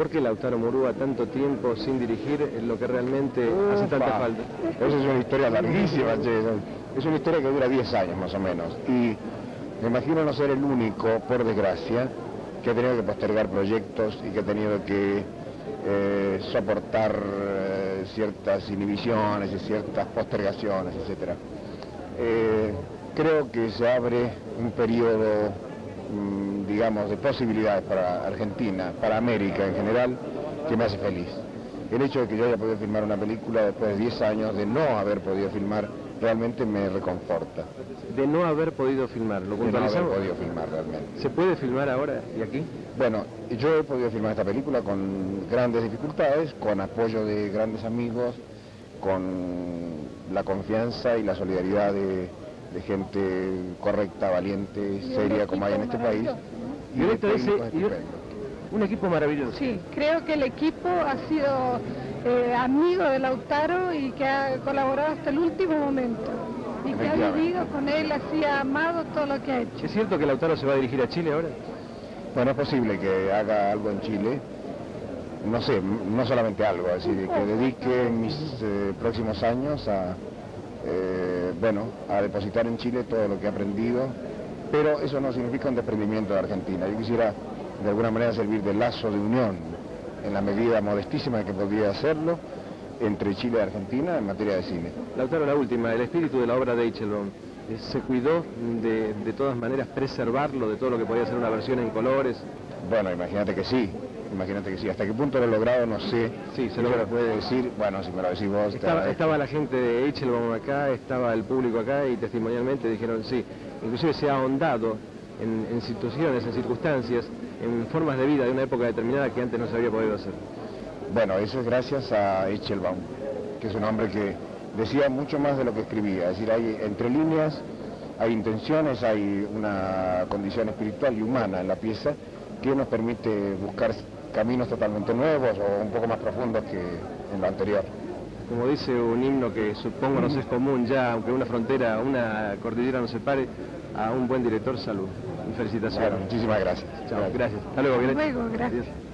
¿Por qué Lautaro Murúa tanto tiempo sin dirigir lo que realmente hace tanta falta? Esa es una historia larguísima, che. Es una historia que dura 10 años más o menos. Y me imagino no ser el único, por desgracia, que ha tenido que postergar proyectos y que ha tenido que eh, soportar eh, ciertas inhibiciones y ciertas postergaciones, etc. creo que se abre un periodo, digamos, de posibilidades para Argentina, para América en general, que me hace feliz. El hecho de que yo haya podido filmar una película después de 10 años de no haber podido filmar realmente me reconforta. De no haber podido filmar, ¿lo De no haber podido filmar realmente. ¿Se puede filmar ahora y aquí? Bueno, yo he podido filmar esta película con grandes dificultades, con apoyo de grandes amigos, con la confianza y la solidaridad de, de gente correcta, valiente, seria como hay en este país. Y ese- estupendos. Un equipo maravilloso. Sí, creo que el equipo ha sido eh, amigo de Lautaro y que ha colaborado hasta el último momento. Y que ha vivido con él, así ha amado todo lo que ha hecho. ¿Es cierto que Lautaro se va a dirigir a Chile ahora? Bueno, es posible que haga algo en Chile, no sé, no solamente algo, decir, que dedique mis eh, próximos años a, eh, bueno, a depositar en Chile todo lo que he aprendido, pero eso no significa un desprendimiento de Argentina. Yo quisiera de alguna manera servir de lazo de unión, en la medida modestísima que podía hacerlo, entre Chile y Argentina en materia de cine. Lautaro, la última, el espíritu de la obra de Eichelbaum. eh, ¿Se cuidó de, de todas maneras preservarlo de todo lo que podía ser una versión en colores? Bueno, imagínate que sí, imagínate que sí. Hasta qué punto lo he logrado no sé. Sí, se lo puede decir, bueno, si me lo decís vos. Estaba, estaba la gente de Eichelbaum acá, estaba el público acá y testimonialmente dijeron sí. Inclusive se ha ahondado en, en situaciones, en circunstancias, en formas de vida de una época determinada que antes no se había podido hacer. Bueno, eso es gracias a Eichelbaum, que es un hombre que decía mucho más de lo que escribía. Es decir, hay entre líneas, hay intenciones, hay una condición espiritual y humana en la pieza que nos permite buscar caminos totalmente nuevos o un poco más profundos que en lo anterior. Como dice un himno que supongo nos es común ya, aunque una frontera, una cordillera nos separe, a un buen director, salud. Felicitaciones. Bueno, muchísimas gracias. Chao, gracias. Hasta luego. Luego, gracias. Adiós.